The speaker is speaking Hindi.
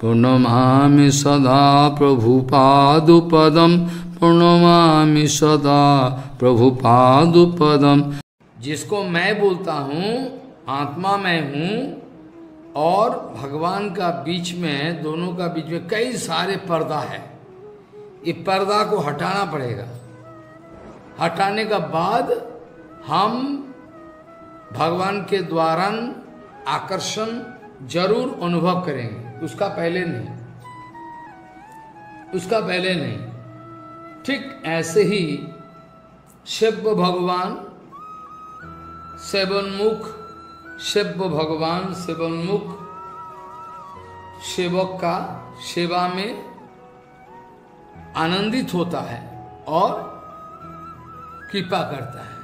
प्रणमामि सदा प्रभुपादुपदम। प्रणमामि सदा प्रभुपादुपदम। जिसको मैं बोलता हूँ, आत्मा मैं हूँ, और भगवान का बीच में, दोनों का बीच में कई सारे पर्दा है। ये पर्दा को हटाना पड़ेगा। हटाने का बाद हम भगवान के द्वारा आकर्षण ज़रूर अनुभव करेंगे। उसका पहले नहीं। उसका पहले नहीं। ठीक ऐसे ही शिव भगवान, सेवनमुख, शिव भगवान, सेवनमुख, सेवक का सेवा में आनंदित होता है और कृपा करता है।